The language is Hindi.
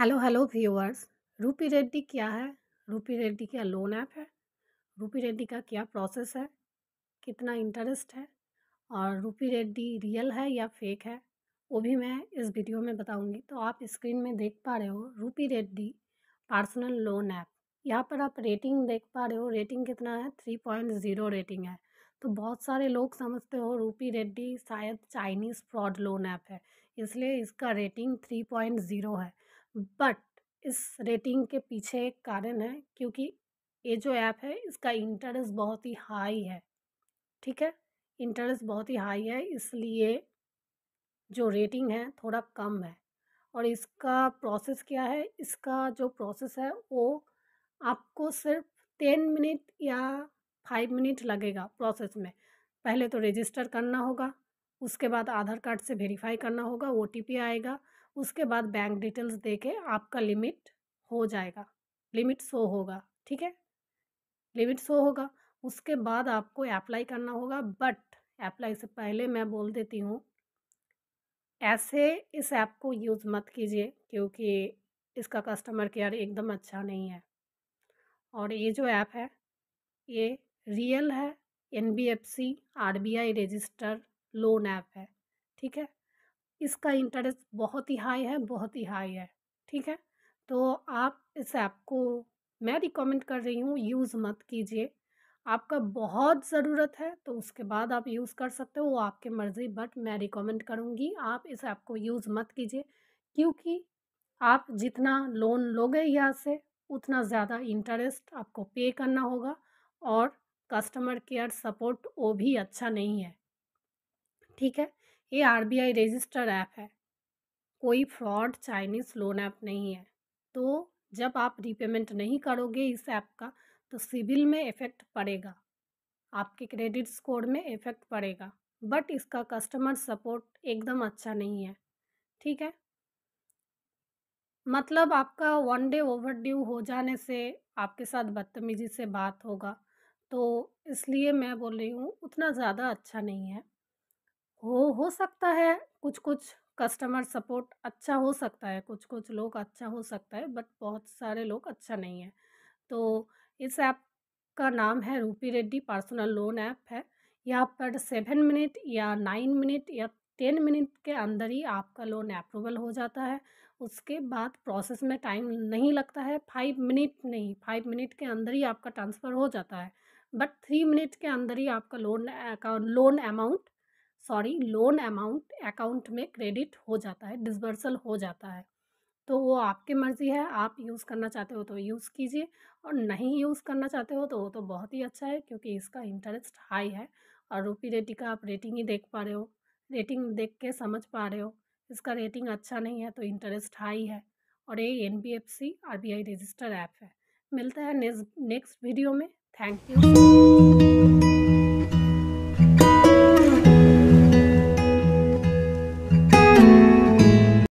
हेलो हेलो व्यूअर्स, रूपी रेड्डी क्या है? रूपी रेड्डी क्या लोन ऐप है? रूपी रेड्डी का क्या प्रोसेस है? कितना इंटरेस्ट है? और रूपी रेड्डी रियल है या फेक है? वो भी मैं इस वीडियो में बताऊँगी। तो आप स्क्रीन में देख पा रहे हो रूपी रेड्डी पर्सनल लोन ऐप। यहाँ पर आप रेटिंग देख पा रहे हो। रेटिंग कितना है? थ्री पॉइंट ज़ीरो रेटिंग है। तो बहुत सारे लोग समझते हो रूपी रेड्डी शायद चाइनीज़ फ्रॉड लोन ऐप है। इसलिए इसका रेटिंग थ्री पॉइंट ज़ीरो है। बट इस रेटिंग के पीछे एक कारण है, क्योंकि ये जो ऐप है, इसका इंटरेस्ट बहुत ही हाई है। ठीक है? इंटरेस्ट बहुत ही हाई है, इसलिए जो रेटिंग है, थोड़ा कम है। और इसका प्रोसेस क्या है? इसका जो प्रोसेस है, वो आपको सिर्फ़ टेन मिनट या फाइव मिनट लगेगा प्रोसेस में। पहले तो रजिस्टर करना होगा, उसके बाद आधार कार्ड से वेरीफाई करना होगा ओटीपी आएगा उसके बाद बैंक डिटेल्स दे के आपका लिमिट हो जाएगा। लिमिट शो होगा, ठीक है? लिमिट शो होगा। उसके बाद आपको अप्लाई करना होगा बट अप्लाई से पहले मैं बोल देती हूँ, ऐसे इस ऐप को यूज़ मत कीजिए, क्योंकि इसका कस्टमर केयर एकदम अच्छा नहीं है। और ये जो ऐप है, ये रियल है N B F C R B I register loan app है, ठीक है? इसका इंटरेस्ट बहुत ही हाई है, बहुत ही हाई है, ठीक है? तो आप इस ऐप को, मैं रिकमेंड कर रही हूँ यूज़ मत कीजिए। आपका बहुत ज़रूरत है तो उसके बाद आप यूज़ कर सकते हो, वो आपके मर्ज़ी बट मैं रिकमेंड करूँगी, आप इस ऐप को यूज़ मत कीजिए, क्योंकि आप जितना लोन लोगे यहाँ से, उतना ज़्यादा इंटरेस्ट आपको पे करना होगा, और कस्टमर केयर सपोर्ट वो भी अच्छा नहीं है, ठीक है? ये R B I register app है। कोई फ्रॉड चाइनीज़ लोन ऐप नहीं है। तो जब आप रीपेमेंट नहीं करोगे इस ऐप का तो सिविल में इफ़ेक्ट पड़ेगा। आपके क्रेडिट स्कोर में इफ़ेक्ट पड़ेगा। बट इसका कस्टमर सपोर्ट एकदम अच्छा नहीं है। ठीक है? मतलब आपका वन डे ओवर ड्यू हो जाने से आपके साथ बदतमीज़ी से बात होगा। तो इसलिए मैं बोल रही हूँ, उतना ज़्यादा अच्छा नहीं है। हो हो सकता है कुछ कुछ कस्टमर सपोर्ट अच्छा हो सकता है कुछ कुछ लोग अच्छा हो सकता है, बट बहुत सारे लोग अच्छा नहीं है। तो इस ऐप का नाम है रूपी रेड्डी, पर्सनल लोन ऐप है। यहाँ पर सेवन मिनट या नाइन मिनट या टेन मिनट के अंदर ही आपका लोन अप्रूवल हो जाता है। उसके बाद प्रोसेस में टाइम नहीं लगता है, फाइव मिनट नहीं, फाइव मिनट के अंदर ही आपका ट्रांसफ़र हो जाता है। बट थ्री मिनट के अंदर ही आपका loan loan amount sorry, loan amount account में क्रेडिट हो जाता है, डिसबर्सल हो जाता है। तो वो आपकी मर्ज़ी है, आप यूज़ करना चाहते हो तो यूज़ कीजिए और नहीं यूज़ करना चाहते हो तो वो तो बहुत ही अच्छा है क्योंकि इसका इंटरेस्ट हाई है और रूपी रेटी का आप रेटिंग ही देख पा रहे हो, रेटिंग देख के समझ पा रहे हो, इसका रेटिंग अच्छा नहीं है तो इंटरेस्ट हाई है और ये N B F C R B I register app है। मिलता है नेक्स्ट वीडियो में। Thank you.